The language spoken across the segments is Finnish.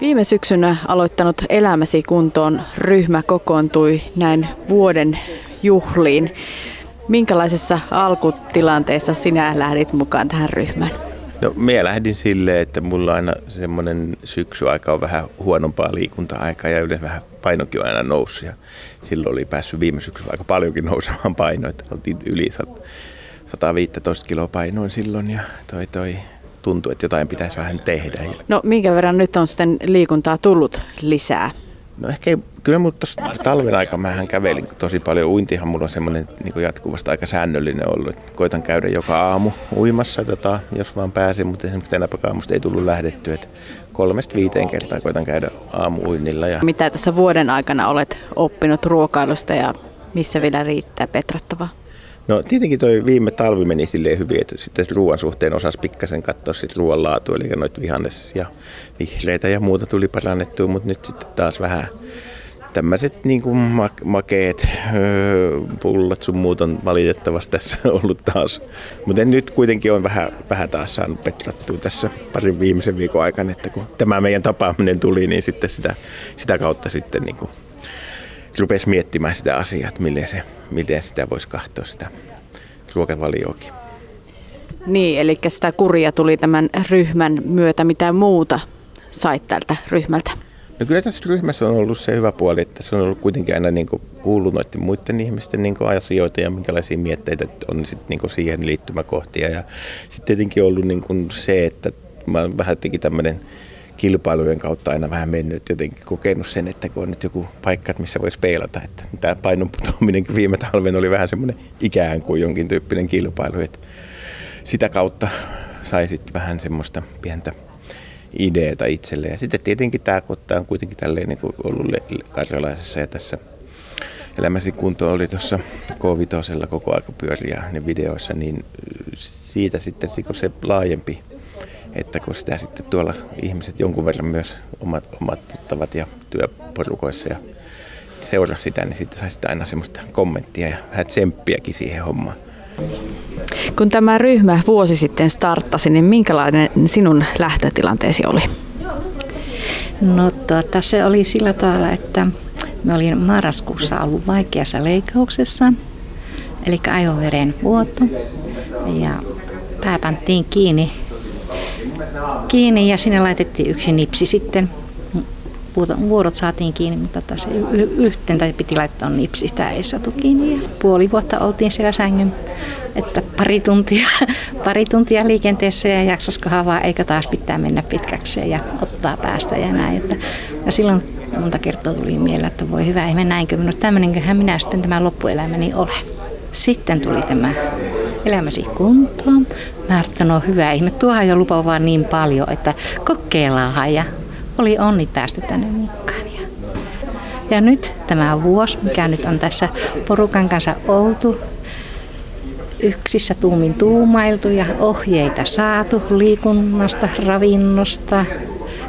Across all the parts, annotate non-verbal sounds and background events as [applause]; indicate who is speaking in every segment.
Speaker 1: Viime syksynä aloittanut Elämäsi kuntoon ryhmä kokoontui näin vuoden juhliin. Minkälaisessa alkutilanteessa sinä lähdit mukaan tähän ryhmään?
Speaker 2: No minä lähdin silleen, että mulla aina semmoinen syksyaika on vähän huonompaa liikunta-aikaa ja yleensä vähän painokin on aina noussut. Ja silloin oli päässyt viime syksyllä aika paljonkin nousemaan painoa, että oltiin yli 115 kiloa painoin silloin ja toi, toi tuntui, että jotain pitäisi vähän tehdä.
Speaker 1: No minkä verran nyt on sitten liikuntaa tullut lisää?
Speaker 2: No ehkä kyllä mutta talven aikana mähän kävelin tosi paljon. Uintihan mulla on semmoinen niin jatkuvasti aika säännöllinen ollut. Koitan käydä joka aamu uimassa, tota, jos vaan pääsen, mutta esimerkiksi tänä aamusta ei tullut lähdettyä. Että kolmesta viiteen kertaa koitan käydä aamuuinnilla. Ja...
Speaker 1: Mitä tässä vuoden aikana olet oppinut ruokailusta ja missä vielä riittää petrattavaa?
Speaker 2: No tietenkin toi viime talvi meni silleen hyvin, että sitten ruoan suhteen osasi pikkasen katsoa sit ruoan laatu, eli noita vihannes ja vihreitä ja muuta tuli parannettua, mutta nyt sitten taas vähän tämmöiset niin kuin makeet öö, pullat sun muut on valitettavasti tässä [laughs] ollut taas. Mutta nyt kuitenkin on vähän, vähän taas saanut petrattua tässä parin viimeisen viikon aikana, että kun tämä meidän tapaaminen tuli, niin sitten sitä, sitä kautta sitten niin kuin rupesi miettimään sitä asiaa, että miten, se, miten sitä voisi katsoa sitä ruokavalioakin.
Speaker 1: Niin, eli sitä kuria tuli tämän ryhmän myötä. Mitä muuta sait tältä ryhmältä?
Speaker 2: No kyllä tässä ryhmässä on ollut se hyvä puoli, että se on ollut kuitenkin aina niin kuin kuullut noiden muiden ihmisten niin asioita ja minkälaisia mietteitä on sit niin siihen liittymäkohtia. Ja sitten tietenkin ollut niin kuin se, että mä vähän jotenkin tämmöinen kilpailujen kautta aina vähän mennyt, jotenkin kokenut sen, että kun on nyt joku paikka, missä voisi peilata, että tämä painon putoaminenkin viime talven oli vähän semmoinen ikään kuin jonkin tyyppinen kilpailu, että sitä kautta sai sitten vähän semmoista pientä ideeta itselle. Ja sitten tietenkin tämä, kun tämä on kuitenkin tälleen niin ollut karjalaisessa ja tässä elämäsi kunto oli tuossa k koko aika pyöriä ne videoissa, niin siitä sitten se laajempi että kun sitä sitten tuolla ihmiset jonkun verran myös omat, omat tuttavat ja työporukoissa ja seuraa sitä, niin sitten saisi aina semmoista kommenttia ja vähän tsemppiäkin siihen hommaan.
Speaker 1: Kun tämä ryhmä vuosi sitten starttasi, niin minkälainen sinun lähtötilanteesi oli?
Speaker 3: No tuota, se oli sillä tavalla, että me olin marraskuussa ollut vaikeassa leikkauksessa, eli ajoveren vuoto. Ja pää pantiin kiinni kiinni ja sinne laitettiin yksi nipsi sitten. Vuodot saatiin kiinni, mutta taas yhteen tai piti laittaa nipsi, sitä ei saatu kiinni. Ja puoli vuotta oltiin siellä sängyn, että pari tuntia, [laughs] pari tuntia liikenteessä ja jaksaskohan vaan, eikä taas pitää mennä pitkäksi ja ottaa päästä ja näin. Että, ja silloin monta kertaa tuli mieleen, että voi hyvä, ei me näinkö minut tämmöinenköhän minä sitten tämä loppuelämäni ole. Sitten tuli tämä elämäsi kuntoon. Mä ajattelin, no hyvä ihme, tuohan jo lupaa vaan niin paljon, että kokeillaan ja oli onni päästä tänne mukaan. Ja, ja nyt tämä vuosi, mikä nyt on tässä porukan kanssa oltu, yksissä tuumin tuumailtu ja ohjeita saatu liikunnasta, ravinnosta,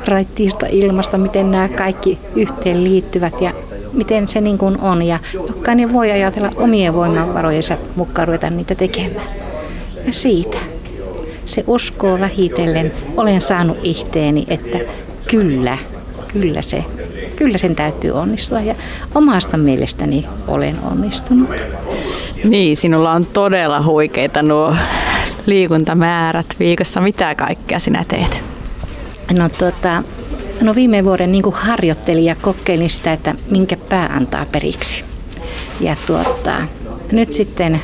Speaker 3: raittiista ilmasta, miten nämä kaikki yhteen liittyvät ja miten se niin kuin on. Ja jokainen voi ajatella omien voimavarojensa mukaan ruveta niitä tekemään. Ja siitä se uskoo vähitellen, olen saanut ihteeni, että kyllä, kyllä se, kyllä sen täytyy onnistua. Ja omasta mielestäni olen onnistunut.
Speaker 1: Niin, sinulla on todella huikeita nuo liikuntamäärät viikossa. Mitä kaikkea sinä teet?
Speaker 3: No tuota, No viime vuoden niin harjoittelin ja kokeilin sitä, että minkä antaa periksi. Ja tuota, nyt sitten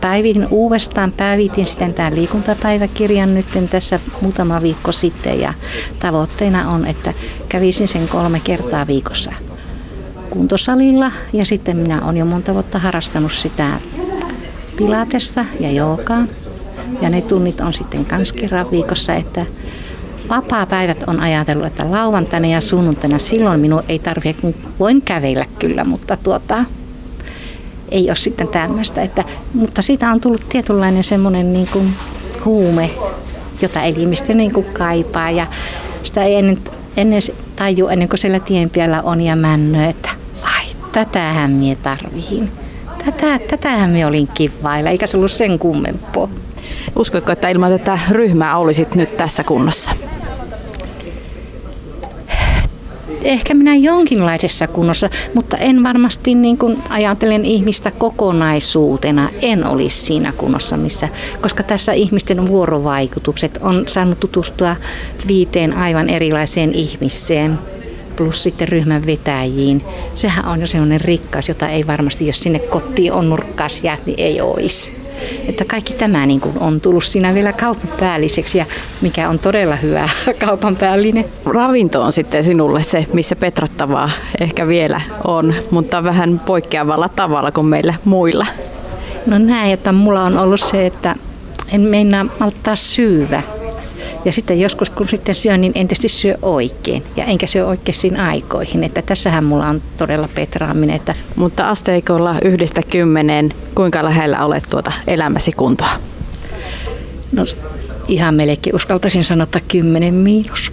Speaker 3: päivitin uudestaan, päivitin sitten tämän liikuntapäiväkirjan nyt tässä muutama viikko sitten ja tavoitteena on, että kävisin sen kolme kertaa viikossa kuntosalilla ja sitten minä olen jo monta vuotta harrastanut sitä pilatesta ja joogaa ja ne tunnit on sitten kans kerran viikossa, että vapaa-päivät on ajatellut, että lauantaina ja sunnuntaina silloin minun ei tarvitse, voin kävellä kyllä, mutta tuota, ei ole sitten tämmöistä. Että, mutta siitä on tullut tietynlainen semmoinen niin kuin huume, jota ihmisten niin kuin kaipaa ja sitä ei ennen, ennen taju ennen kuin siellä tien päällä on ja männö, että ai, tätähän mie tarviin. Tätä, tätähän me olin kivailla, eikä se ollut sen kummempaa.
Speaker 1: Uskotko, että ilman tätä ryhmää olisit nyt tässä kunnossa?
Speaker 3: Ehkä minä jonkinlaisessa kunnossa, mutta en varmasti niin kuin ajatellen ihmistä kokonaisuutena, en olisi siinä kunnossa, missä, koska tässä ihmisten vuorovaikutukset on saanut tutustua viiteen aivan erilaiseen ihmiseen plus sitten ryhmän vetäjiin. Sehän on jo sellainen rikkaus, jota ei varmasti, jos sinne kotiin on nurkkaas jää, niin ei olisi. Että kaikki tämä niin kuin on tullut siinä vielä kaupan päälliseksi ja mikä on todella hyvä [laughs] kaupan päällinen.
Speaker 1: Ravinto on sitten sinulle se, missä petrattavaa ehkä vielä on, mutta vähän poikkeavalla tavalla kuin meillä muilla.
Speaker 3: No näin, että mulla on ollut se, että en meinaa malttaa syyvä ja sitten joskus kun sitten syön, niin en tietysti syö oikein. Ja enkä syö oikeisiin aikoihin. Että tässähän mulla on todella petraaminen. Että...
Speaker 1: Mutta asteikolla yhdestä kymmeneen, kuinka lähellä olet tuota elämäsi kuntoa?
Speaker 3: No ihan melkein uskaltaisin sanoa, että kymmenen miinus.